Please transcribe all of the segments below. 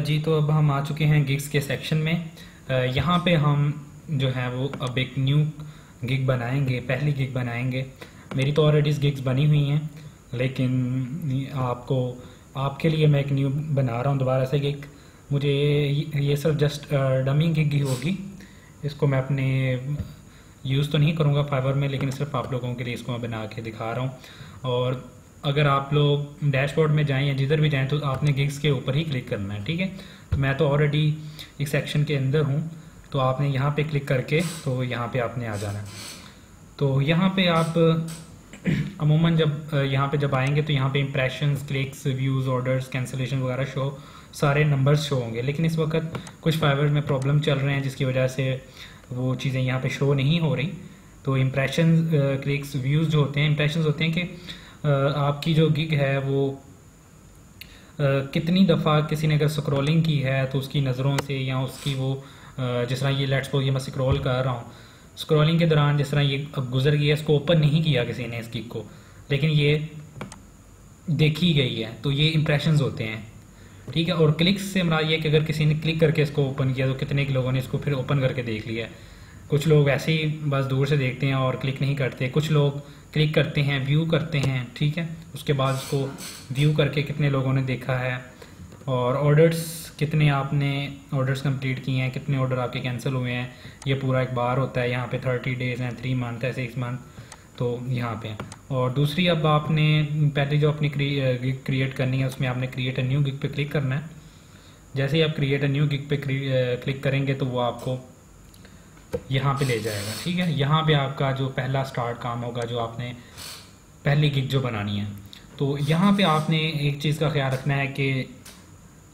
जी तो अब हम आ चुके हैं गिग्स के सेक्शन में। यहाँ पे हम जो है वो अब एक न्यू गिग बनाएँगे, पहली गिग बनाएँगे। मेरी तो ऑलरेडी गिग्स बनी हुई हैं, लेकिन आपको, आपके लिए मैं एक न्यू बना रहा हूँ दोबारा से गिग मुझे ये सब जस्ट डमी गिग ही होगी। इसको मैं अपने यूज़ तो नहीं करूँगा फाइबर में, लेकिन सिर्फ़ आप लोगों के लिए इसको मैं बना के दिखा रहा हूँ। और अगर आप लोग डैशबोर्ड में जाएँ या जिधर भी जाएँ तो आपने गिग्स के ऊपर ही क्लिक करना है, ठीक है? तो मैं तो ऑलरेडी एक सेक्शन के अंदर हूँ तो आपने यहाँ पे क्लिक करके तो यहाँ पे आपने आ जाना है। तो यहाँ पे आप, अमूमन जब, यहाँ पे जब आएँगे तो यहाँ पे impression clicks views orders cancellation वगैरह शो सारे नंबर्स शो होंगे। लेकिन इस वक्त कुछ फाइवर में प्रॉब्लम चल रहे हैं, जिसकी वजह से वो चीज़ें यहाँ पे शो नहीं हो रही। तो इम्प्रेशन क्लिक्स व्यूज़ जो होते हैं इम्प्रेशन होते हैं कि आपकी जो गिग है वो कितनी दफ़ा किसी ने अगर स्क्रॉलिंग की है तो उसकी नज़रों से या उसकी वो जिस तरह ये लेट्स को ये मैं स्क्रॉल कर रहा हूँ। स्क्रॉलिंग के दौरान जिस तरह ये अब गुजर गया इसको ओपन नहीं किया किसी ने इस गिग को। लेकिन ये देखी गई है तो ये इम्प्रेशंस होते हैं। ठीक है? और क्लिक्स से हमारा ये कि अगर किसी ने क्लिक करके इसको ओपन किया तो कितने लोगों ने इसको फिर ओपन करके देख लिया कुछ लोग ऐसे ही बस दूर से देखते हैं और क्लिक नहीं करते। कुछ लोग क्लिक करते हैं व्यू करते हैं, ठीक है? उसके बाद उसको व्यू करके कितने लोगों ने देखा है और ऑर्डर्स कितने आपने ऑर्डर्स कंप्लीट किए हैं, कितने ऑर्डर आपके कैंसिल हुए हैं। ये पूरा एक बार होता है, यहाँ पे थर्टी डेज़ हैं थ्री मंथ है सिक्स मंथ तो यहाँ पे। और दूसरी अब आपने, पहले जो अपनी गिग क्रिएट करनी है, उसमें आपने क्रिएट अ न्यू गिग पे क्लिक करना है। जैसे ही आप क्रिएट अ न्यू गिग पे क्लिक करेंगे तो वो आपको यहाँ पे ले जाएगा ठीक है? यहाँ पे आपका जो पहला स्टार्ट काम होगा जो आपने पहली गिग जो बनानी है। तो यहाँ पे आपने एक चीज़ का ख्याल रखना है कि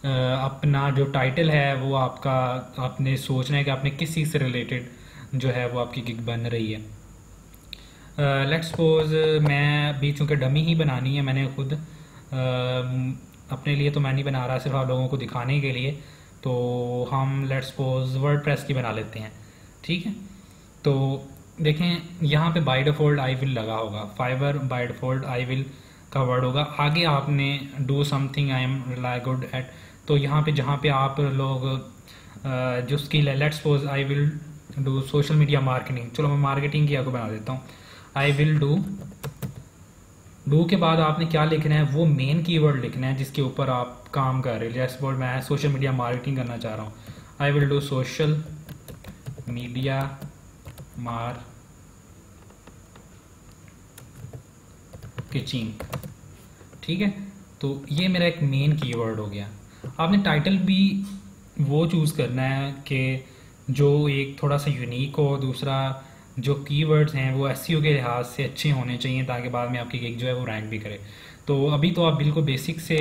अपना जो टाइटल है वो आपका आपने सोचना है कि आपने किस चीज़ से रिलेटेड जो है वो आपकी गिग बन रही है। लेट्स uh, सपोज़ मैं भी चूँकि डमी ही बनानी है मैंने खुद uh, अपने लिए तो मैं नहीं बना रहा सिर्फ़ आप लोगों को दिखाने के लिए। तो हम लेट्स सपोज़ वर्ड प्रेस की बना लेते हैं। ठीक है? तो देखें, यहाँ पे बाई डिफ़ॉल्ट आई विल लगा होगा। Fiverr by default I will का वर्ड होगा। आगे आपने do something I am really good at तो यहाँ पे जहाँ पे आप लोग जो स्किल है let's suppose I will do social media marketing चलो मैं मार्केटिंग की आपको बना देता हूँ। आई विल डू डू के बाद आपने क्या लिखना है? वो मेन कीवर्ड लिखना है, जिसके ऊपर आप काम कर रहे हैं। लेट्स सपोज़ मैं सोशल मीडिया मार्केटिंग करना चाह रहा हूँ। I will do social media, marketing, ठीक है? तो ये मेरा एक मेन कीवर्ड हो गया। आपने टाइटल भी वो चूज़ करना है कि जो एक थोड़ा सा यूनिक हो, दूसरा जो कीवर्ड्स हैं, वो एस के लिहाज से अच्छे होने चाहिए ताकि बाद में आपकी गिग जो है वो रैंक भी करे। तो अभी तो आप बिल्कुल बेसिक से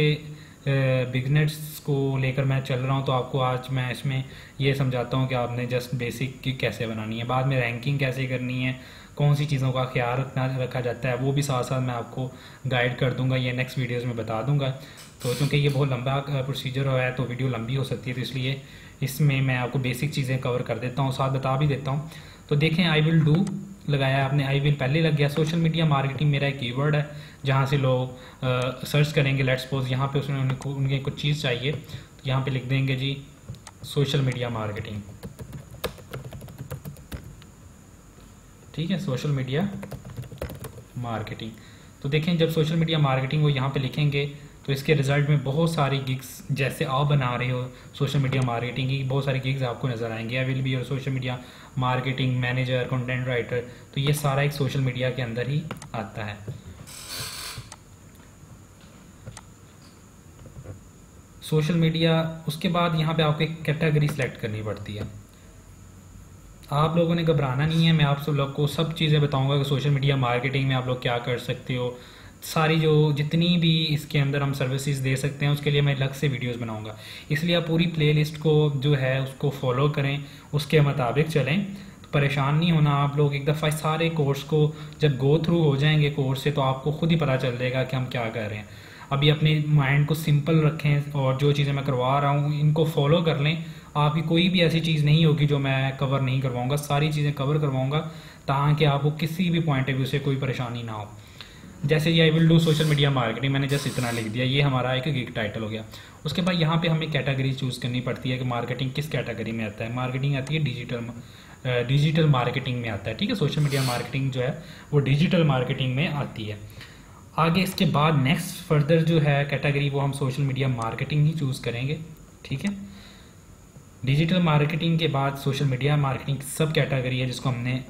बिगनर्स को लेकर मैं चल रहा हूँ तो आपको आज मैं इसमें ये समझाता हूँ कि आपने जस्ट बेसिक की कैसे बनानी है। बाद में रैंकिंग कैसे करनी है, कौन सी चीज़ों का ख्याल रखना, रखा जाता है, वो भी साथ साथ मैं आपको गाइड कर दूँगा, ये नेक्स्ट वीडियोज़ में बता दूँगा। तो चूँकि ये बहुत लंबा प्रोसीजर हो है तो वीडियो लंबी हो सकती है तो इसलिए इसमें मैं आपको बेसिक चीज़ें कवर कर देता हूँ, साथ बता भी देता हूँ। तो देखें आई विल डू लगाया आपने आई विल पहले लग गया। सोशल मीडिया मार्केटिंग मेरा एक कीवर्ड है, जहाँ से लोग सर्च करेंगे लेट्स सपोज़ यहाँ पे उसने, उनको, उनके कुछ चीज़ चाहिए तो यहाँ पे लिख देंगे जी सोशल मीडिया मार्केटिंग ठीक है सोशल मीडिया मार्केटिंग तो देखें, जब सोशल मीडिया मार्केटिंग वो यहाँ पे लिखेंगे तो इसके रिज़ल्ट में बहुत सारी गिग्स जैसे आप बना रहे हो सोशल मीडिया मार्केटिंग की, बहुत सारी गिग्स आपको नज़र आएँगे। आई विल बी और social media marketing manager content writer तो ये सारा एक सोशल मीडिया के अंदर ही आता है। सोशल मीडिया उसके बाद यहाँ पे आपको एक कैटेगरी सेलेक्ट करनी पड़ती है। आप लोगों ने घबराना नहीं है, मैं आप सब लोग को सब चीज़ें बताऊँगा कि सोशल मीडिया मार्केटिंग में आप लोग क्या कर सकते हो। सारी जो जितनी भी इसके अंदर हम सर्विसेज़ दे सकते हैं, उसके लिए मैं अलग से वीडियोस बनाऊँगा। इसलिए आप पूरी प्लेलिस्ट को जो है, उसको फॉलो करें, उसके मुताबिक चलें। तो परेशान नहीं होना, आप लोग एक दफ़ा सारे कोर्स को जब गो थ्रू हो जाएँगे कोर्स से तो आपको खुद ही पता चल जाएगा कि हम क्या कर रहे हैं। अभी अपने माइंड को सिंपल रखें और जो चीज़ें मैं करवा रहा हूँ, इनको फॉलो कर लें। आपकी कोई भी ऐसी चीज़ नहीं होगी जो मैं कवर नहीं करवाऊँगा। सारी चीज़ें कवर करवाऊँगा, ताकि आपको किसी भी पॉइंट ऑफ़ व्यू से कोई परेशानी ना हो। जैसे ये I will do social media marketing मैंने जस्ट इतना लिख दिया, ये हमारा एक गिग टाइटल हो गया। उसके बाद यहाँ पे हमें कैटेगरी चूज़ करनी पड़ती है कि मार्केटिंग किस कैटेगरी में आता है। मार्केटिंग आती है डिजिटल डिजिटल मार्केटिंग में आता है, ठीक है? सोशल मीडिया मार्केटिंग जो है, वो डिजिटल मार्केटिंग में आती है। आगे इसके बाद नेक्स्ट फर्दर जो है कैटेगरी वो हम सोशल मीडिया मार्केटिंग ही चूज़ करेंगे, ठीक है? डिजिटल मार्केटिंग के बाद social media marketing sub category है जिसको हमने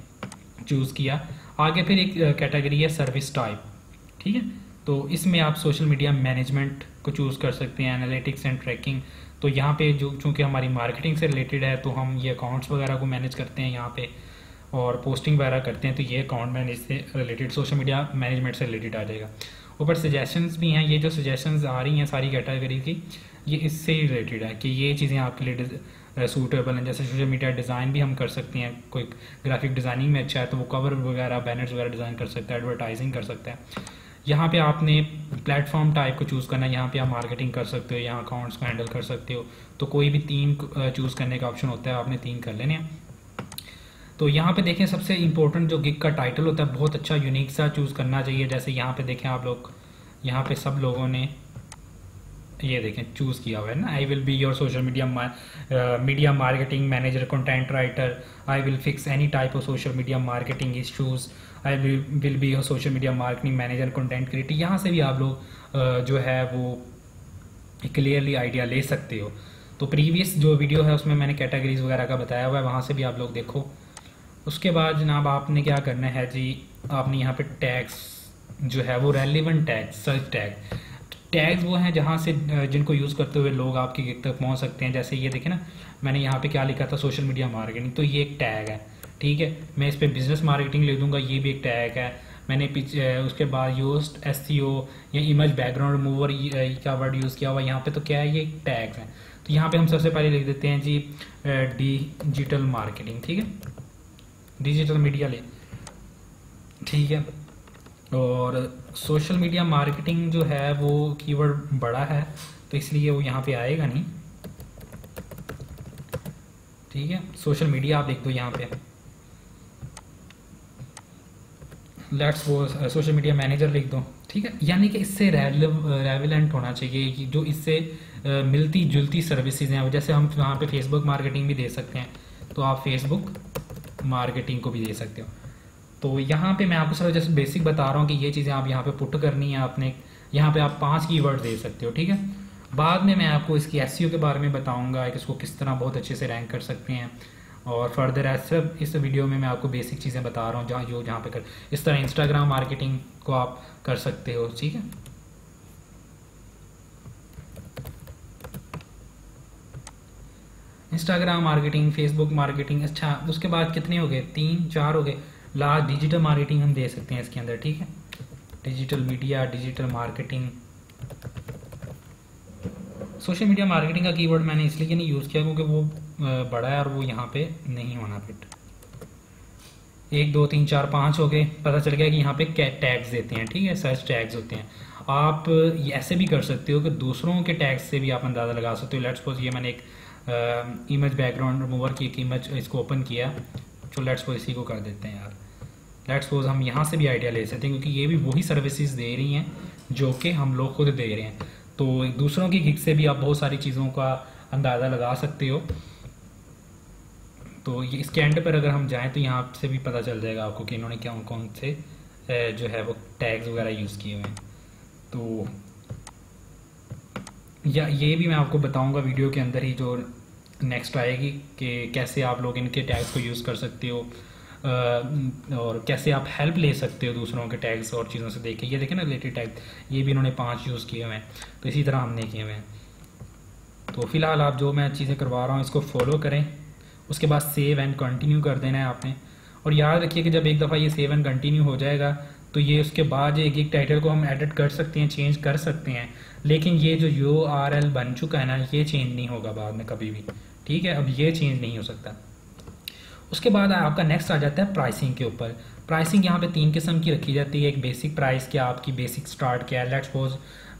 चूज़ किया। आगे फिर एक कैटेगरी है सर्विस टाइप ठीक है? तो इसमें आप सोशल मीडिया मैनेजमेंट को चूज़ कर सकते हैं एनालिटिक्स एंड ट्रैकिंग तो यहाँ पे जो, चूँकि हमारी मार्केटिंग से रिलेटेड है तो हम ये अकाउंट्स वगैरह को मैनेज करते हैं यहाँ पे और पोस्टिंग वगैरह करते हैं तो ये अकाउंट मैनेज से रिलेटेड सोशल मीडिया मैनेजमेंट से रिलेटेड आ जाएगा। ऊपर सजेशंस भी हैं, ये जो सजेशंस आ रही हैं सारी कैटेगरी की, ये इससे ही रिलेटेड है कि ये चीज़ें आपके लिए सूटेबल हैं। जैसे सोशल मीडिया डिज़ाइन भी हम कर सकते हैं, कोई ग्राफिक डिज़ाइनिंग में अच्छा है तो वो कवर वगैरह बैनर्स वगैरह डिज़ाइन कर सकता है एडवर्टाइजिंग कर सकता है। यहाँ पे आपने प्लेटफॉर्म टाइप को चूज़ करना है, यहाँ पे आप मार्केटिंग कर सकते हो, यहाँ अकाउंट्स को हैंडल कर सकते हो तो कोई भी तीन चूज़ करने का ऑप्शन होता है, आपने तीन कर लेने हैं। तो यहाँ पे देखें सबसे इंपॉर्टेंट जो गिग का टाइटल होता है, बहुत अच्छा यूनिक सा चूज़ करना चाहिए। जैसे यहाँ पे देखें आप लोग, यहाँ पे सब लोगों ने ये देखें चूज़ किया हुआ है ना? I will be your social media media marketing manager content writer I will fix any type of social media marketing issues I will be your social media marketing manager content creator यहाँ से भी आप लोग जो है वो clearly idea ले सकते हो। तो प्रीवियस जो वीडियो है उसमें मैंने कैटेगरीज वगैरह का बताया हुआ है, वहाँ से भी आप लोग देखो। उसके बाद जनाब आपने क्या करना है जी? आपने यहाँ पे टैग्स जो है वो relevant tag search tag tags वो हैं जहाँ से जिनको यूज़ करते हुए लोग आपकी तक पहुँच सकते हैं। जैसे ये देखें ना, मैंने यहाँ पे क्या लिखा था? सोशल मीडिया मार्केटिंग तो ये एक टैग है। ठीक है? मैं इस पर बिज़नेस मार्केटिंग ले दूँगा, ये भी एक टैग है। मैंने पीछे उसके बाद यूज़ एस या इमेज बैकग्राउंड रिमूवर का वर्ड यूज़ किया हुआ यहाँ पे तो क्या है? ये टैग्स हैं। तो यहाँ पे हम सबसे पहले लिख देते हैं जी डिजिटल मार्केटिंग ठीक है? डिजिटल मीडिया ले। ठीक है? और सोशल मीडिया मार्केटिंग जो है, वो कीवर्ड बड़ा है तो इसलिए वो यहाँ पे आएगा नहीं। ठीक है? सोशल मीडिया आप देख दो यहाँ पे। लेट्स वो सोशल मीडिया मैनेजर लिख दो। ठीक है? यानी कि इससे रेविलेंट होना चाहिए कि जो इससे uh, मिलती जुलती सर्विसेज़ हैं। जैसे हम वहाँ पे फेसबुक मार्केटिंग भी दे सकते हैं तो आप फेसबुक मार्केटिंग को भी दे सकते हो। तो यहाँ पे मैं आपको सर जैसे बेसिक बता रहा हूँ कि ये चीज़ें आप यहाँ पे पुट करनी है आपने। यहाँ पे आप पाँच की दे सकते हो ठीक है? बाद में मैं आपको इसकी एस के बारे में बताऊँगा कि इसको किस तरह बहुत अच्छे से रैंक कर सकते हैं। और फर्दर ऐसे इस वीडियो में मैं आपको बेसिक चीज़ें बता रहा हूँ, जहाँ जो जहाँ पे कर, इस तरह इंस्टाग्राम मार्केटिंग को आप कर सकते हो, ठीक है? इंस्टाग्राम मार्केटिंग फेसबुक मार्केटिंग अच्छा उसके बाद कितने हो गए? तीन, चार हो गए। लास्ट डिजिटल मार्केटिंग हम दे सकते हैं इसके अंदर, ठीक है? Digital media digital marketing social media marketing का कीवर्ड मैंने इसलिए नहीं यूज़ किया? क्योंकि वो बड़ा है और वो यहाँ पे नहीं होना फिट एक, दो, तीन, चार, पाँच हो गए, पता चल गया कि यहाँ पे टैग्स देते हैं, ठीक है? सर्च टैग्स होते हैं. आप ऐसे भी कर सकते हो कि दूसरों के टैग्स से भी आप अंदाज़ा लगा सकते हो. लेट्स सपोज़ ये मैंने एक इमेज बैकग्राउंड रिमूवर की, एक इमेज इसको ओपन किया तो लेट्स सपोज़ इसी को कर देते हैं यार. लेट्स सपोज़ हम यहाँ से भी आइडिया ले सकते हैं, क्योंकि ये भी वही सर्विसेज़ दे रही हैं जो कि हम लोग खुद दे रहे हैं. तो दूसरों की गिग से भी आप बहुत सारी चीज़ों का अंदाज़ा लगा सकते हो। तो ये इसके एंड पर अगर हम जाएँ तो यहाँ से भी पता चल जाएगा आपको कि इन्होंने क्या, कौन से जो है वो टैग्स वगैरह यूज़ किए हुए हैं। तो या ये भी मैं आपको बताऊँगा वीडियो के अंदर ही जो नेक्स्ट आएगी कि कैसे आप लोग इनके टैग्स को यूज़ कर सकते हो। और कैसे आप हेल्प ले सकते हो दूसरों के टैग्स और चीज़ों से देख के। ये देखें ना रिलेटेड टैग ये भी इन्होंने पाँच यूज़ किए हुए हैं। तो इसी तरह हमने किए हुए हैं। तो फ़िलहाल आप जो मैं चीज़ें करवा रहा हूँ, इसको फॉलो करें। उसके बाद सेव एंड कंटिन्यू कर देना है आपने। और याद रखिए कि जब एक दफ़ा ये सेव एंड कंटिन्यू हो जाएगा तो ये उसके बाद एक एक टाइटल को हम एडिट कर सकते हैं चेंज कर सकते हैं। लेकिन ये जो यू आर एल बन चुका है ना, ये चेंज नहीं होगा बाद में कभी भी। ठीक है? अब ये चेंज नहीं हो सकता। उसके बाद आपका नेक्स्ट आ जाता है प्राइसिंग के ऊपर। प्राइसिंग यहाँ पे तीन किस्म की रखी जाती है। एक बेसिक प्राइस क्या, आपकी बेसिक स्टार्ट क्या है। लेट्स सपोज़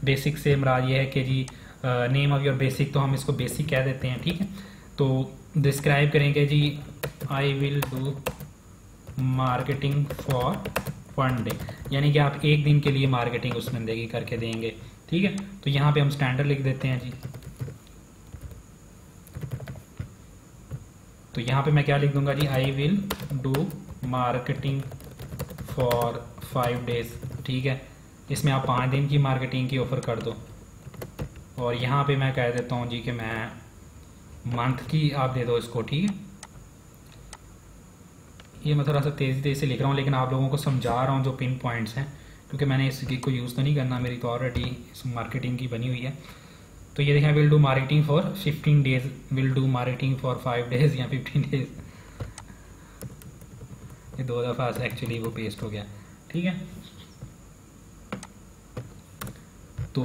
बेसिक से मराद ये है कि जी नेम ऑफ़ योर बेसिक तो हम इसको बेसिक कह देते हैं, ठीक है? तो डिस्क्राइब करेंगे जी I will do marketing for one day यानी कि आप एक दिन के लिए मार्केटिंग उस बंदे की करके देंगे, ठीक है? तो यहाँ पे हम स्टैंडर्ड लिख देते हैं जी। तो यहाँ पे मैं क्या लिख दूँगा जी? I will do marketing for five days ठीक है? इसमें आप पाँच दिन की मार्केटिंग की ऑफ़र कर दो। और यहाँ पे मैं कह देता हूँ जी कि मैं मंथ की आप दे दो इसको, ठीक है? ये मैं थोड़ा सा तेज़ी तेज़ी से लिख रहा हूँ, लेकिन आप लोगों को समझा रहा हूँ जो पिन पॉइंट्स हैं, क्योंकि मैंने इस गिग को यूज़ तो नहीं करना, मेरी तो ऑलरेडी इस मार्केटिंग की बनी हुई है। तो ये देखें will do marketing for fifteen days will do marketing for five days या फिफ्टीन डेज़ ये दो दफ़ा एक्चुअली वो पेस्ट हो गया। ठीक है? तो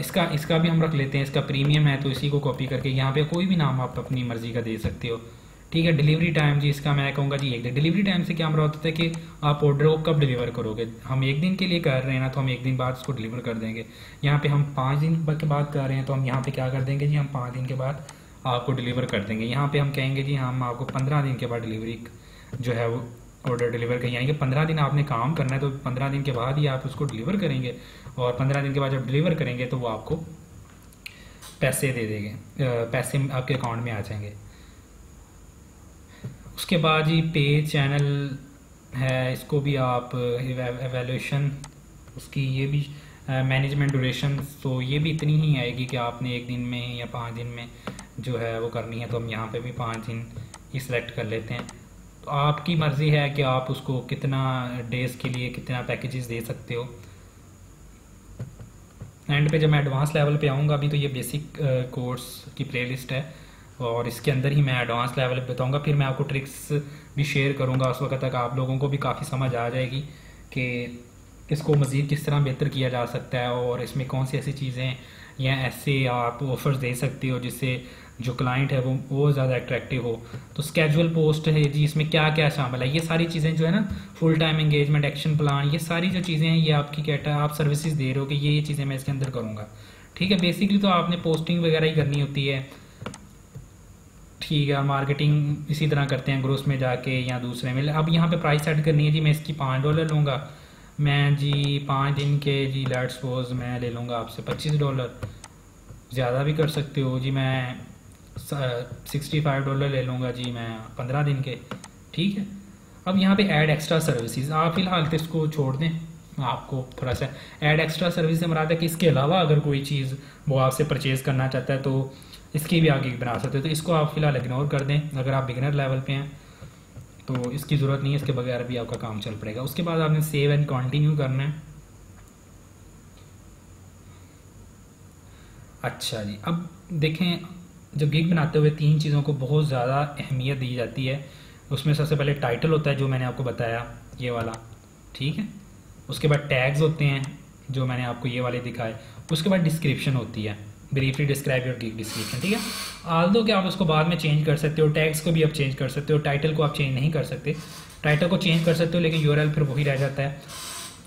इसका इसका भी हम रख लेते हैं, इसका प्रीमियम है तो इसी को कॉपी करके यहाँ पे कोई भी नाम आप अपनी मर्ज़ी का दे सकते हो। ठीक है डिलीवरी टाइम जी, इसका मैं कहूँगा जी एक दिन। डिलीवरी टाइम से क्या हमारा होता है कि आप ऑर्डर को कब डिलीवर करोगे? हम एक दिन के लिए कर रहे हैं ना तो हम एक दिन बाद उसको डिलीवर कर देंगे। यहाँ पे हम पाँच दिन के बाद कर रहे हैं तो हम यहाँ पे क्या कर देंगे जी? हम पाँच दिन के बाद आपको डिलीवर कर देंगे। यहाँ पे हम कहेंगे जी, हम आपको पंद्रह दिन के बाद डिलीवरी जो है वो ऑर्डर डिलीवर करें यानी कि पंद्रह दिन आपने काम करना है तो पंद्रह दिन के बाद ही आप उसको डिलीवर करेंगे। और पंद्रह दिन के बाद जब डिलीवर करेंगे तो वो आपको पैसे दे देंगे। पैसे आपके अकाउंट में आ जाएँगे। उसके बाद ही पे चैनल है, इसको भी आप एवेल्यूशन उसकी ये भी मैनेजमेंट ड्यूरेशन तो ये भी इतनी ही आएगी कि आपने एक दिन में या पाँच दिन में जो है वो करनी है तो हम यहाँ पे भी पाँच दिन ही सिलेक्ट कर लेते हैं। तो आपकी मर्ज़ी है कि आप उसको कितना डेज़ के लिए कितना पैकेजेस दे सकते हो। एंड पे जब मैं एडवांस लेवल पे आऊँगा, अभी तो ये बेसिक कोर्स की प्लेलिस्ट है। और इसके अंदर ही मैं एडवांस लेवल पे बताऊँगा। फिर मैं आपको ट्रिक्स भी शेयर करूँगा। उस वक्त तक आप लोगों को भी काफ़ी समझ आ जाएगी कि इसको मज़ीद किस तरह बेहतर किया जा सकता है और इसमें कौन सी ऐसी चीज़ें या ऐसे आप ऑफर्स दे सकते हो जिससे जो क्लाइंट है वो वो ज़्यादा अट्रैक्टिव हो। तो स्केजुअल पोस्ट है जी, इसमें क्या क्या शामिल है? ये सारी चीज़ें जो है ना full time engagement action plan ये सारी जो चीज़ें हैं, ये आपकी कहता है, आप सर्विसेज़ दे रहे हो कि ये ये चीज़ें मैं इसके अंदर करूँगा। ठीक है बेसिकली तो आपने पोस्टिंग वगैरह ही करनी होती है। ठीक है मार्केटिंग इसी तरह करते हैं ग्रोस में जाके या दूसरे में। अब यहाँ पे प्राइस सेट करनी है जी, मैं इसकी पाँच डॉलर लूँगा। मैं जी, पाँच दिन के जी लेट सपोज़ मैं ले लूँगा आपसे पच्चीस डॉलर ज़्यादा भी कर सकते हो जी, मैं सिक्सटी फाइव डॉलर ले लूँगा जी, मैं पंद्रह दिन के। ठीक है? अब यहाँ पे ऐड एक्स्ट्रा सर्विसेज़ आप फ़िलहाल तो इसको छोड़ दें, आपको थोड़ा सा। ऐड एक्स्ट्रा सर्विस से मराद है कि इसके अलावा अगर कोई चीज़ वो आपसे परचेज़ करना चाहता है तो इसकी भी आगे बना सकते हो। तो इसको आप फ़िलहाल इग्नोर कर दें। अगर आप बिगनर लेवल पे हैं तो इसकी ज़रूरत नहीं है, इसके बगैर भी आपका काम चल पड़ेगा। उसके बाद आपने सेव एंड कंटिन्यू करना है। अच्छा जी, अब देखें, जब गिग बनाते हुए तीन चीज़ों को बहुत ज़्यादा अहमियत दी जाती है, उसमें सबसे पहले टाइटल होता है, जो मैंने आपको बताया, ये वाला, ठीक है? उसके बाद टैग्स होते हैं, जो मैंने आपको ये वाले दिखाए। उसके बाद डिस्क्रिप्शन होती है। Briefly describe your gig description ठीक है? आल दो कि आप उसको बाद में चेंज कर सकते हो टैग्स को भी आप चेंज कर सकते हो टाइटल को आप चेंज नहीं कर सकते। टाइटल को चेंज कर सकते हो, लेकिन यूरल फिर वही रह जाता है।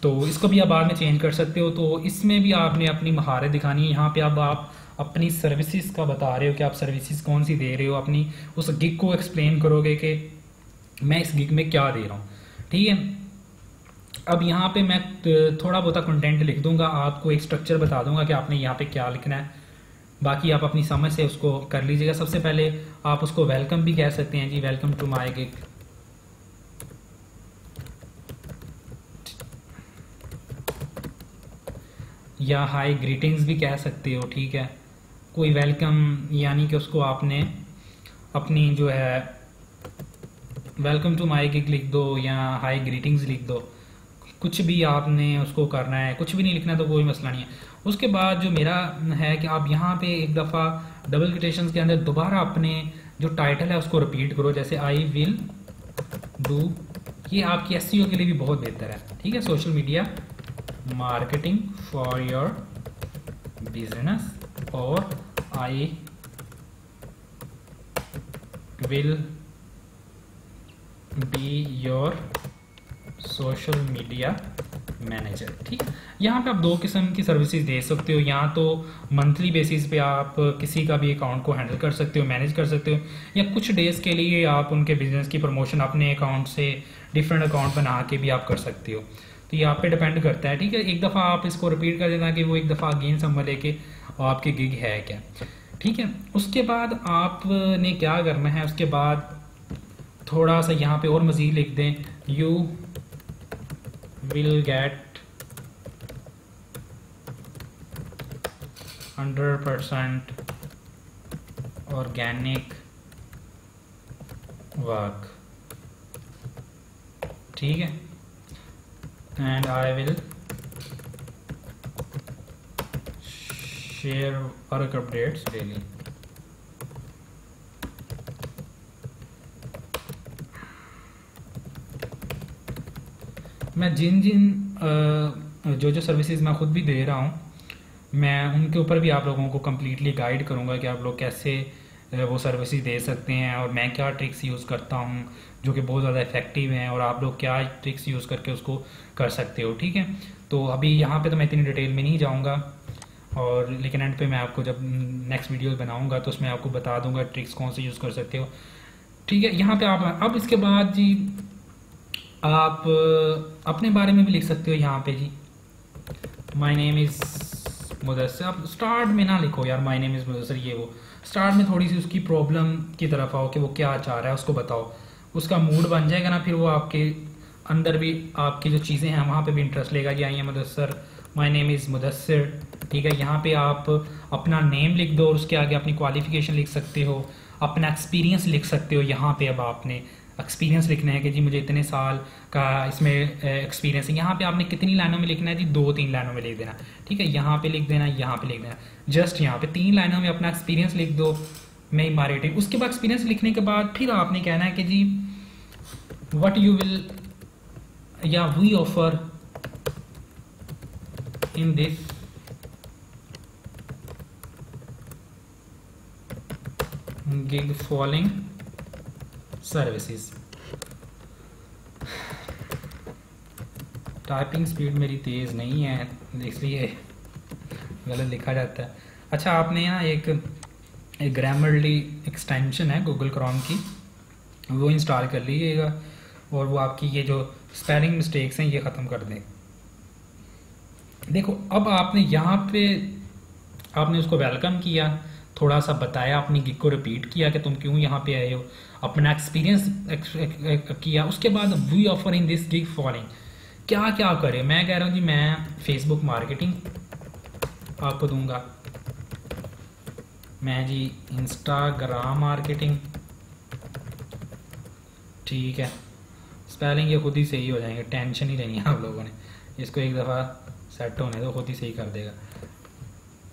तो इसको भी आप बाद में चेंज कर सकते हो। तो इसमें भी आपने अपनी महारत दिखानी है। यहाँ पे अब आप अपनी सर्विसेज़ का बता रहे हो कि आप सर्विसेज़ कौन सी दे रहे हो। अपनी उस गिग को एक्सप्लेन करोगे कि मैं इस गिग में क्या दे रहा हूँ। ठीक है? अब यहाँ पे मैं, थोड़ा बहुत कंटेंट लिख दूँगा। आपको एक स्ट्रक्चर बता दूँगा कि आपने यहाँ पे क्या लिखना है। बाकी आप अपनी समझ से उसको कर लीजिएगा। सबसे पहले आप उसको वेलकम भी कह सकते हैं जी वेलकम टू माई गिग या हाई ग्रीटिंग्स भी कह सकते हो, ठीक है? कोई वेलकम यानी कि उसको आपने अपनी जो है वेलकम टू माई गिग लिख दो या हाई ग्रीटिंग्स लिख दो। कुछ भी आपने उसको करना है, कुछ भी नहीं लिखना है तो कोई मसला नहीं है। उसके बाद जो मेरा है कि आप यहाँ पे एक दफ़ा डबल किटेशन के अंदर दोबारा अपने जो टाइटल है उसको रिपीट करो, जैसे आई विल डू ये आपकी एस के लिए भी बहुत बेहतर है। ठीक है? Social media marketing for your business और I will be your social media manager ठीक? यहाँ पे आप दो किस्म की सर्विसेज़ दे सकते हो। यहाँ तो मंथली बेसिस पे आप किसी का भी अकाउंट को हैंडल कर सकते हो मैनेज कर सकते हो, या कुछ डेज़ के लिए आप उनके बिज़नेस की प्रमोशन अपने अकाउंट से डिफरेंट अकाउंट बना के भी आप कर सकते हो। तो ये आप पे डिपेंड करता है, ठीक है? एक दफ़ा आप इसको रिपीट कर देना कि वो एक दफ़ा अगेन संभले के आपकी गिग है क्या? ठीक है? उसके बाद आपने क्या करना है? उसके बाद थोड़ा सा यहाँ पे और मज़ीद लिख दें। You get hundred percent organic work ठीक है? And I will share work updates daily मैं जिन जिन जो जो सर्विसेज़ मैं खुद भी दे रहा हूँ, मैं उनके ऊपर भी आप लोगों को कम्प्लीटली गाइड करूँगा कि आप लोग कैसे वो सर्विसेज़ दे सकते हैं और मैं क्या ट्रिक्स यूज़ करता हूँ, जो कि बहुत ज़्यादा इफ़ेक्टिव हैं और आप लोग क्या ट्रिक्स यूज़ करके उसको कर सकते हो, ठीक है? तो अभी यहाँ पे तो मैं इतनी डिटेल में नहीं जाऊँगा और लेकिन एंड पे मैं आपको जब नेक्स्ट वीडियो बनाऊँगा तो उसमें आपको बता दूँगा ट्रिक्स कौन से यूज़ कर सकते हो। ठीक है, यहाँ पे आप, अब इसके बाद जी आप अपने बारे में भी लिख सकते हो यहाँ पे जी। माई नेम इज़ मुदसर आप स्टार्ट में ना लिखो यार माई नेम इज़ मुदसर ये वो। स्टार्ट में थोड़ी सी उसकी प्रॉब्लम की तरफ़ आओ कि वो क्या चाह रहा है, उसको बताओ। उसका मूड बन जाएगा ना, फिर वो आपके अंदर भी आपकी जो चीज़ें हैं, वहाँ पे भी इंटरेस्ट लेगा कि आइए Mudassar my name is Mudassar ठीक है, यहाँ पे आप अपना नेम लिख दो और उसके आगे अपनी क्वालिफिकेशन लिख सकते हो, अपना एक्सपीरियंस लिख सकते हो यहाँ पे अब आपने। एक्सपीरियंस लिखना है कि जी मुझे इतने साल का इसमें एक्सपीरियंस है। यहाँ पे आपने कितनी लाइनों में लिखना है जी? दो तीन लाइनों में लिख देना। ठीक है? यहाँ पे लिख देना, यहाँ पे लिख देना। जस्ट यहाँ पे तीन लाइनों में अपना एक्सपीरियंस लिख दो। मैं मार्केटिंग उसके बाद एक्सपीरियंस लिखने के बाद फिर आपने कहना है कि जी वट यू विल या we offer in this gig following services typing speed मेरी तेज़ नहीं है, इसलिए गलत लिखा जाता है। अच्छा आपने यहाँ एक एक ग्रामरली एक्सटेंशन है गूगल क्रॉम की। वो इंस्टॉल कर लीजिएगा और वो आपकी ये जो स्पेलिंग मिस्टेक्स हैं, ये ख़त्म कर दें। देखो, अब आपने यहाँ पे आपने उसको वेलकम किया। थोड़ा सा बताया, अपनी गिग को रिपीट किया कि तुम क्यों यहाँ पे आए हो? अपना एक्सपीरियंस किया। उसके बाद we offer in this gig following क्या क्या करें? मैं कह रहा हूँ जी मैं फेसबुक मार्केटिंग आपको दूँगा। मैं जी इंस्टाग्राम मार्केटिंग ठीक है। स्पेलिंग ये खुद ही सही हो जाएँगे। टेंशन ही नहीं है आप लोगों ने। इसको एक दफ़ा सेट होने तो खुद ही सही कर देगा।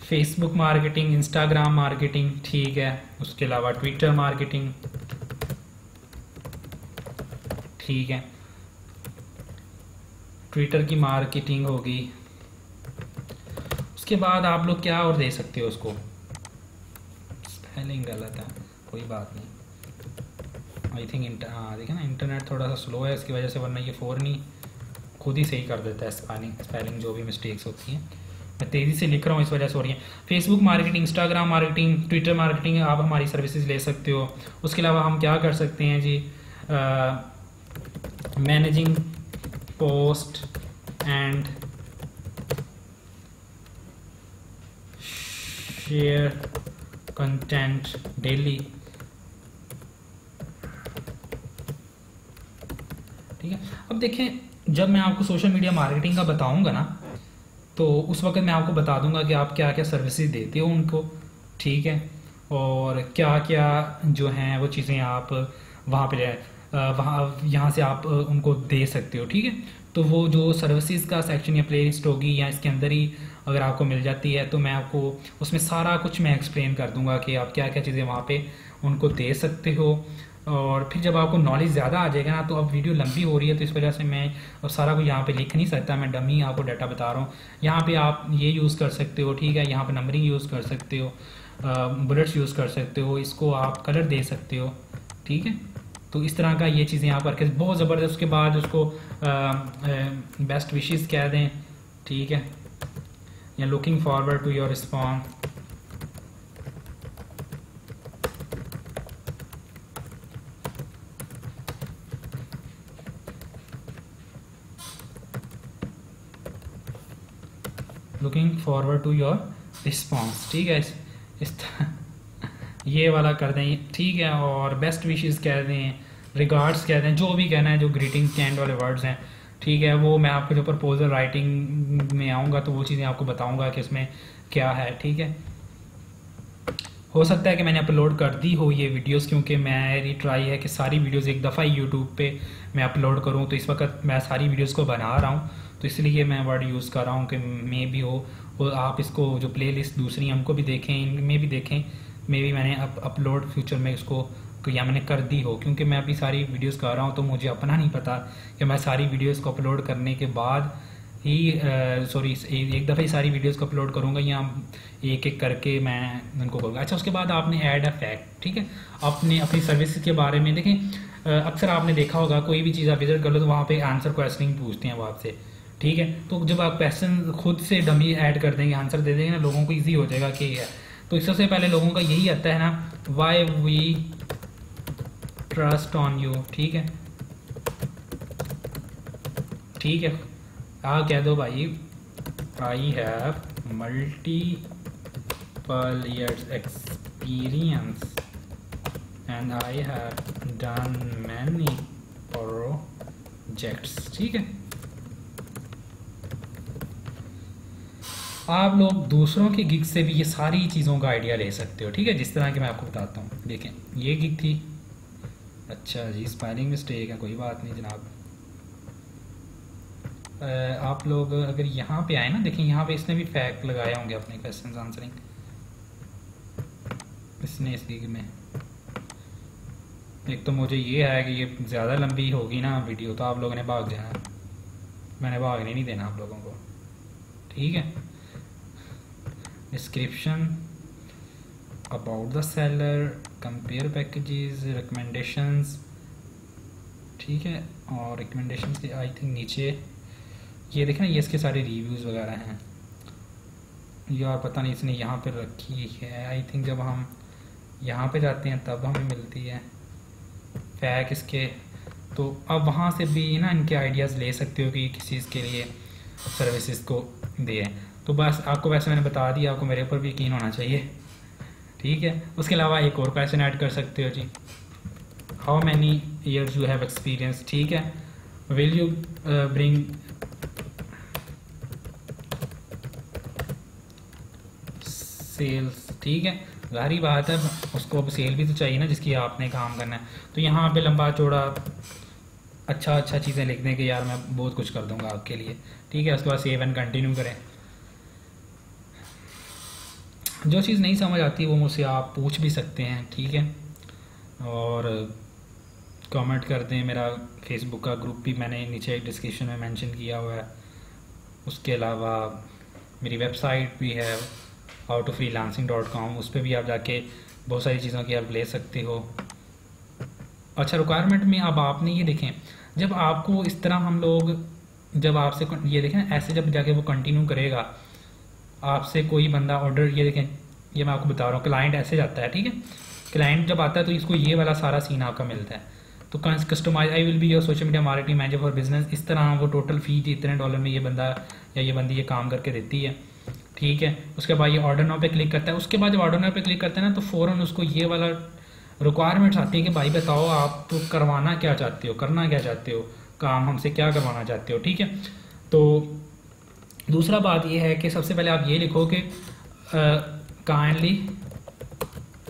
फेसबुक मार्केटिंग इंस्टाग्राम मार्केटिंग ठीक है। उसके अलावा ट्विटर मार्केटिंग ठीक है। ट्विटर की मार्केटिंग होगी उसके बाद आप लोग क्या और दे सकते हो उसको? स्पेलिंग गलत है, कोई बात नहीं। आई थिंक इंटर हाँ देखिए ना इंटरनेट थोड़ा सा स्लो है, इसकी वजह से वरना ये फ़ोर नहीं, खुद ही सही कर देता है स्पेलिंग स्पेलिंग जो भी मिस्टेक्स होती हैं। मैं तेज़ी से लिख रहा हूँ इस वजह से हो रही है। Facebook marketing Instagram marketing Twitter marketing आप हमारी सर्विसेज़ ले सकते हो। उसके अलावा हम क्या कर सकते हैं जी? Managing post and share content daily ठीक है? अब देखें, जब मैं आपको सोशल मीडिया मार्केटिंग का बताऊँगा ना तो उस वक्त मैं आपको बता दूँगा कि आप क्या क्या सर्विसेज़ देते हो उनको, ठीक है? और क्या क्या जो हैं वो चीज़ें आप वहाँ पे वहाँ, यहाँ से आप उनको दे सकते हो, ठीक है? तो वो जो सर्विसेज़ का सेक्शन या प्ले लिस्ट होगी या इसके अंदर ही अगर आपको मिल जाती है तो मैं आपको उसमें सारा कुछ मैं एक्सप्लेन कर दूँगा कि आप क्या क्या चीज़ें वहाँ पे उनको दे सकते हो। और फिर जब आपको नॉलेज ज़्यादा आ जाएगा ना तो अब वीडियो लंबी हो रही है तो इस वजह से मैं अब सारा कुछ यहाँ पे लिख नहीं सकता। मैं डमी आपको डाटा बता रहा हूँ। यहाँ पे आप ये यूज़ कर सकते हो, ठीक है? यहाँ पे नंबरिंग यूज़ कर सकते हो बुलेट्स यूज़ कर सकते हो, इसको आप कलर दे सकते हो, ठीक है? तो इस तरह का ये चीज़ें आप करके बहुत ज़बरदस्त, उसके बाद उसको बेस्ट विशेज़ कह दें, ठीक है? या looking forward to your response looking forward to your response ठीक है इस, इस ये वाला कर दें ठीक है और बेस्ट विशेस कह दें रिगार्ड्स कह दें जो भी कहना है जो ग्रीटिंग कैंड वाले वर्ड्स हैं ठीक है वो मैं आपको जो प्रपोजल राइटिंग में आऊँगा तो वो चीज़ें आपको बताऊँगा कि इसमें क्या है ठीक है? हो सकता है कि मैंने अपलोड कर दी हो ये वीडियोस क्योंकि मेरी ट्राई है कि सारी वीडियोस एक दफ़ा ही यूट्यूब पे मैं अपलोड करूँ तो इस वक्त मैं सारी वीडियोस को बना रहा हूँ। तो इसलिए मैं वर्ड यूज़ कर रहा हूँ कि मे भी हो और आप इसको जो प्लेलिस्ट दूसरी हमको भी देखें इनमें भी देखें। मे भी मैंने अप, अपलोड फ्यूचर में इसको या मैंने कर दी हो क्योंकि मैं अभी सारी वीडियोस कर रहा हूँ तो मुझे अपना नहीं पता कि मैं सारी वीडियोस को अपलोड करने के बाद ही सॉरी एक दफ़ा ही सारी वीडियोस को अपलोड करूँगा या एक एक करके मैं उनको करूँगा अच्छा उसके बाद आपने ऐड अ फैक्ट ठीक है? अपने अपनी सर्विस के बारे में देखें। अक्सर आपने देखा होगा कोई भी चीज़ आप विज़िट कर लो तो वहाँ पर आंसर क्वेश्चनिंग पूछते हैं वो आपसे। ठीक है? तो जब आप क्वेश्चन खुद से डमी ऐड कर देंगे आंसर दे देंगे ना, लोगों को ईजी हो जाएगा कि है। तो सबसे पहले लोगों का यही आता है ना why we trust on you ठीक है? ठीक है? आ कह दो भाई। I have multiple experience and I have done many projects ठीक है? आप लोग दूसरों के गिग से भी ये सारी चीज़ों का आइडिया ले सकते हो, ठीक है? जिस तरह की मैं आपको बताता हूँ। देखें, ये गिग थी। अच्छा जी स्पेलिंग मिस्टेक है, कोई बात नहीं जनाब। आप लोग अगर यहाँ पे आए ना, देखें, यहाँ पे इसने भी फैक्ट लगाए होंगे अपने क्वेश्चन आंसरिंग इसने इस गिग में। एक तो मुझे ये है कि ये ज़्यादा लंबी होगी ना वीडियो तो आप लोगों ने भाग जाना। मैंने भागने नहीं देना आप लोगों को। ठीक है? Description about the seller compare packages recommendations ठीक है? और रिकमेंडेशंस के आई थिंक नीचे, ये देखें ये इसके सारे रिव्यूज़ वगैरह हैं। यार पता नहीं इसने यहाँ पर रखी है। आई थिंक जब हम यहाँ पे जाते हैं, तब हमें मिलती है। फैक इसके। तो अब वहाँ से भी ना इनके आइडियाज़ ले सकते हो कि किसी चीज़ के लिए सर्विसेज़ को दे। तो बस, आपको वैसे मैंने बता दिया, आपको मेरे ऊपर भी यकीन होना चाहिए। ठीक है? उसके अलावा एक और क्वेश्चन ऐड कर सकते हो जी। How many years you have experience ठीक है? विल यू ब्रिंग सेल्स ठीक है? जारी बात है, उसको अब सेल भी तो चाहिए ना, जिसकी आपने काम करना है। तो यहाँ पे लंबा चौड़ा अच्छा अच्छा चीज़ें लिख दें कि यार मैं बहुत कुछ कर दूँगा आपके लिए। ठीक है? उसके बाद सेव एंड कंटिन्यू करें। जो चीज़ नहीं समझ आती वो मुझसे आप पूछ भी सकते हैं, ठीक है? और कमेंट कर दें, मेरा फेसबुक का ग्रुप भी मैंने नीचे डिस्क्रिप्शन में मेंशन किया हुआ है। उसके अलावा मेरी वेबसाइट भी है how to free dot com उस पर भी आप जाके बहुत सारी चीज़ों की हेल्प ले सकते हो। अच्छा रिक्वायरमेंट में अब आपने ये देखें, जब आपको इस तरह हम लोग, जब आपसे, ये देखें, ऐसे जब जाके वो कंटिन्यू करेगा आपसे कोई बंदा ऑर्डर ये देखें, ये मैं आपको बता रहा हूँ क्लाइंट ऐसे जाता है, ठीक है? क्लाइंट जब आता है तो इसको ये वाला सारा सीन आपका मिलता है। तो customise I will be your social media marketing manager for business इस तरह वो टोटल फ़ी इतने डॉलर में ये बंदा या ये बंदी ये काम करके देती है। ठीक है? उसके बाद ये ऑर्डर नाउ पे क्लिक करता है। उसके बाद जब ऑर्डर नाउ पे क्लिक करता है ना तो फ़ौरन उसको ये वाला रिक्वायरमेंट्स आती है कि भाई बताओ आप तो करवाना क्या चाहते हो, करना क्या चाहते हो, काम हमसे क्या करवाना चाहते हो, ठीक है? तो दूसरा बात यह है कि सबसे पहले आप ये लिखो कि काइंडली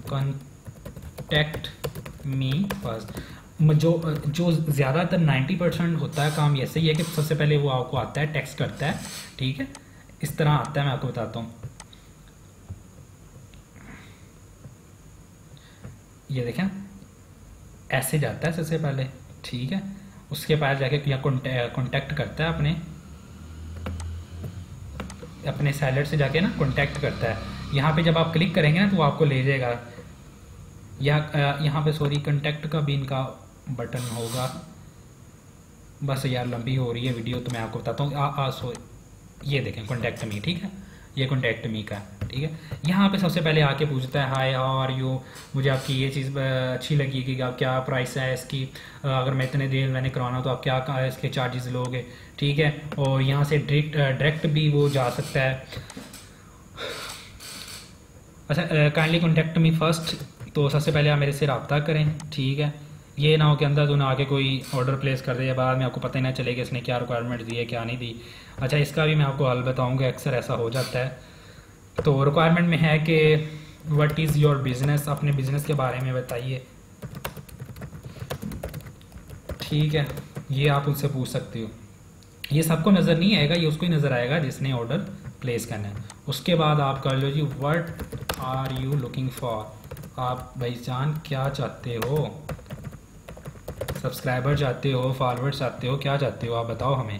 कॉन्टेक्ट मी फ़र्स्ट जो जो ज़्यादातर 90 परसेंट होता है काम ऐसे ही है कि सबसे पहले वो आपको आता है टेक्स्ट करता है, ठीक है? इस तरह आता है, मैं आपको बताता हूँ। ये देखें, ऐसे जाता है सबसे पहले, ठीक है? उसके बाद जाके कॉन्टेक्ट करता है अपने। अपने सैलर से जाके ना कॉन्टैक्ट करता है। यहाँ पे जब आप क्लिक करेंगे ना तो वो आपको ले जाएगा। यहाँ यहाँ पे सॉरी कॉन्टैक्ट का भी इनका बटन होगा। बस यार लंबी हो रही है वीडियो तो मैं आपको बताता हूँ। आ, सो ये देखें कॉन्टैक्ट मी ठीक है? ये कॉन्टैक्ट मी का। ठीक है? यहाँ पे सबसे पहले आके पूछता है हाय हाउ आर यू मुझे आपकी ये चीज़ अच्छी लगी कि आप क्या प्राइस है इसकी? अगर मैं इतने देर मैंने कराना तो आप क्या इसके चार्जेस लोगे? ठीक है? और यहाँ से डायरेक्ट डायरेक्ट भी वो जा सकता है। अच्छा काइंडली कॉन्टेक्ट मी फ़र्स्ट तो सबसे पहले आप मेरे से रबता करें, ठीक है? ये ना हो कि अंदर तो ना आके कोई ऑर्डर प्लेस कर दे या बाद में आपको पता ही ना चले कि इसने क्या रिक्वायरमेंट दी है, क्या नहीं दी। अच्छा इसका भी मैं आपको हल बताऊँगा, अक्सर ऐसा हो जाता है। तो रिक्वायरमेंट में है कि व्हाट इज़ योर बिज़नेस अपने बिज़नेस के बारे में बताइए। ठीक है, ये आप उनसे पूछ सकते हो। ये सबको नज़र नहीं आएगा, ये उसको ही नज़र आएगा जिसने ऑर्डर प्लेस करना है। उसके बाद आप कर लो जी what are you looking for आप भाई जान क्या चाहते हो? सब्सक्राइबर चाहते हो फॉलोअर चाहते हो, क्या चाहते हो? आप बताओ हमें।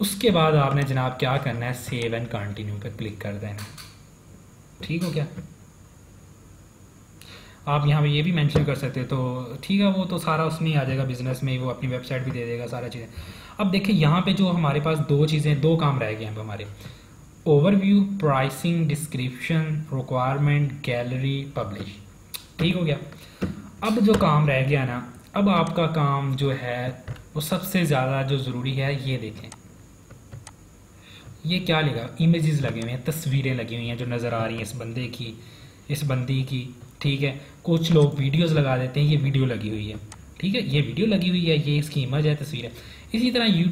उसके बाद आपने जनाब क्या करना है? सेव एंड कंटिन्यू पे क्लिक कर देना। ठीक हो क्या आप यहाँ पे ये भी मेंशन कर सकते तो ठीक है, वो तो सारा उसमें ही आ जाएगा बिज़नेस में ही, वो अपनी वेबसाइट भी दे देगा, सारा चीज़ें। अब देखिए, यहाँ पे जो हमारे पास दो चीज़ें, दो काम रह गए हैं हमारे। Overview pricing description requirement gallery publish ठीक हो गया? अब जो काम रह गया ना, अब आपका काम जो है, वो सबसे ज़्यादा जो ज़रूरी है, ये देखें। ये क्या लगा इमेजेस लगे हुए हैं, तस्वीरें लगी हुई हैं जो नज़र आ रही हैं इस बंदे की, इस बंदी की, ठीक है? कुछ लोग वीडियोस लगा देते हैं, ये वीडियो लगी हुई है, ठीक है? ये वीडियो लगी हुई है, ये इसकी इमेज है, तस्वीर है। इसी तरह यू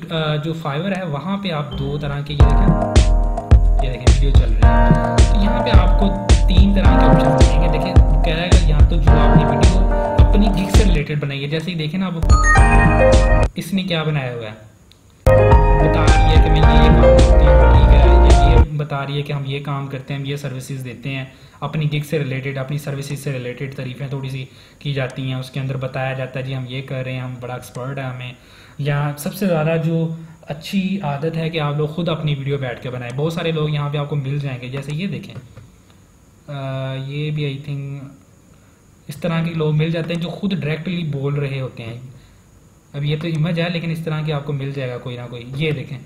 जो फाइवर है, वहाँ पे आप दो तरह के, ये देखें ये देखें वीडियो चल रही है। तो यहाँ पे आपको तीन तरह के ऑप्शन मिलेंगे देखें कह रहा है, यहाँ तो जो आपने वीडियो अपनी गिग से रिलेटेड बनाई है, जैसे ही देखें ना आप, इसने क्या बनाया हुआ है? है ये करती हूँ ठीक है ये बता रही है कि हम ये काम करते हैं हम ये सर्विसेज़ देते हैं अपनी गिग से रिलेटेड अपनी सर्विसेज़ से रिलेटेड तारीफ़ें थोड़ी सी की जाती हैं उसके अंदर बताया जाता है जी हम ये कर रहे हैं हम बड़ा एक्सपर्ट है हमें या सबसे ज़्यादा जो अच्छी आदत है कि आप लोग खुद अपनी वीडियो बैठ के बनाएँ बहुत सारे लोग यहाँ पे आपको मिल जाएँगे जैसे ये देखें आ, ये भी आई थिंक इस तरह के लोग मिल जाते हैं जो खुद डायरेक्टली बोल रहे होते हैं अब ये तो इमेज है लेकिन इस तरह के आपको मिल जाएगा कोई ना कोई ये देखें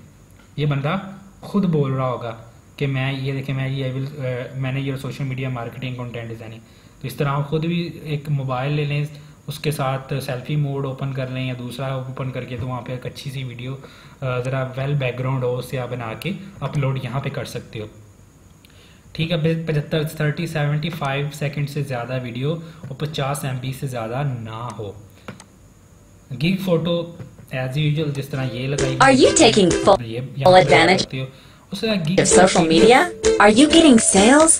ये बंदा खुद बोल रहा होगा कि मैं ये देखें, मैं ये विल मैंने ये social media marketing content designing तो इस तरह आप खुद भी एक मोबाइल ले लें, उसके साथ सेल्फी मोड ओपन कर लें या दूसरा ओपन करके तो वहाँ पे एक अच्छी सी वीडियो ज़रा वेल बैकग्राउंड हो उससे आप बना के अपलोड यहाँ पे कर सकते हो। ठीक है पचहत्तर थर्टी सेवेंटी फाइव सेकेंड से ज़्यादा वीडियो और पचास एम से ज़्यादा ना हो। गिग फ़ोटो एज यूजुअल जिस तरह ये लगाई Are you taking full advantage of social media? Are you getting sales?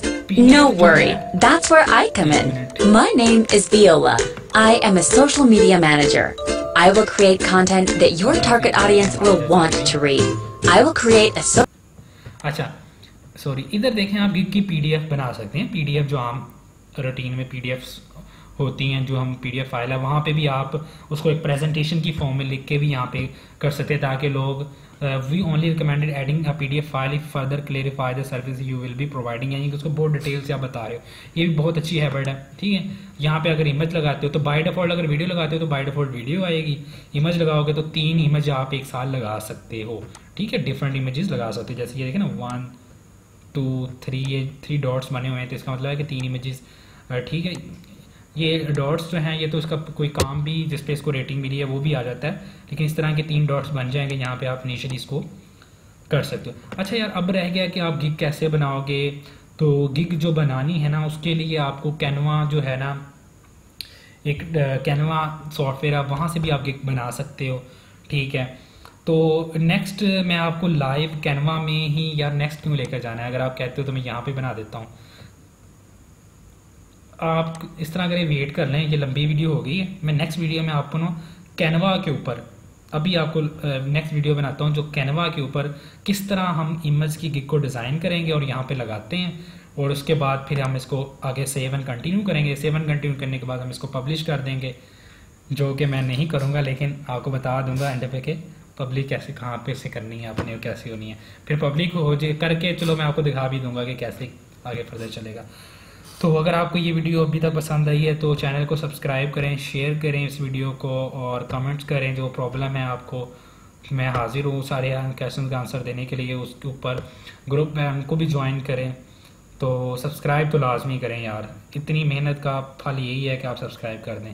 No worry, that's where I come in. My name is Viola. I am a social media manager. I will create content that your target audience will want to read. I will create a so अच्छा sorry इधर देखें आप gig की PDF बना सकते हैं PDF जो आम रूटीन में पीडीएफ्स होती हैं, जो हम पीडीएफ फ़ाइल है, वहाँ पे भी आप उसको एक प्रेजेंटेशन की फॉर्म में लिख के भी यहाँ पे कर सकते हैं, ताकि लोग we only recommended adding a PDF file if further clarify the service you will be providing यानी कि उसको बहुत डिटेल से आप बता रहे हो। ये भी बहुत अच्छी हैबिट है, ठीक है? यहाँ पे अगर इमेज लगाते हो तो बाई डिफ़ॉल्ट अगर वीडियो लगाते हो तो बाई डिफ़ॉल्ट वीडियो आएगी। इमेज लगाओगे तो तीन इमेज आप एक साल लगा सकते हो, ठीक है? डिफरेंट इमेजेस लगा सकते हो, जैसे ये देखें ना वन टू थ्री ये थ्री डॉट्स बने हुए हैं तो इसका मतलब है कि तीन इमेजेस ठीक है? ये डॉट्स जो हैं, ये तो इसका कोई काम भी, जिस पे इसको रेटिंग मिली है, वो भी आ जाता है। लेकिन इस तरह के तीन डॉट्स बन जाएँगे, यहाँ पे आप इनिशियली इसको कर सकते हो। अच्छा यार, अब रह गया कि आप गिग कैसे बनाओगे? तो गिग जो बनानी है ना, उसके लिए आपको कैनवा जो है ना, एक कैनवा सॉफ्टवेयर आप वहाँ से भी आप गिग बना सकते हो। ठीक है? तो नेक्स्ट मैं आपको लाइव कैनवा में ही यार नेक्स्ट क्यों लेकर जाना है? अगर आप कहते हो तो मैं यहाँ पे बना देता हूँ। आप इस तरह अगर वेट कर लें, ये लंबी वीडियो हो गई है, मैं नेक्स्ट वीडियो में आपको ना कैनवा के ऊपर, अभी आपको नेक्स्ट वीडियो बनाता हूँ जो कैनवा के ऊपर किस तरह हम इमेज की गिग को डिज़ाइन करेंगे और यहाँ पे लगाते हैं और उसके बाद फिर हम इसको आगे सेव एंड कंटिन्यू करेंगे। सेव एंड कंटिन्यू करने के बाद हम इसको पब्लिश कर देंगे, जो कि मैं नहीं करूँगा, लेकिन आपको बता दूँगा एंड पे के पब्लिक कैसे, कहाँ पे से करनी है, अपनी कैसे होनी है। फिर पब्लिक हो जाए करके, चलो मैं आपको दिखा भी दूँगा कि कैसे आगे फर्दर चलेगा। तो अगर आपको ये वीडियो अभी तक पसंद आई है तो चैनल को सब्सक्राइब करें, शेयर करें इस वीडियो को और कमेंट्स करें। जो प्रॉब्लम है आपको, मैं हाजिर हूँ सारे क्वेश्चन का आंसर देने के लिए। उसके ऊपर ग्रुप में हमको भी ज्वाइन करें। तो सब्सक्राइब तो लाजमी करें यार। इतनी मेहनत का फल यही है कि आप सब्सक्राइब कर दें।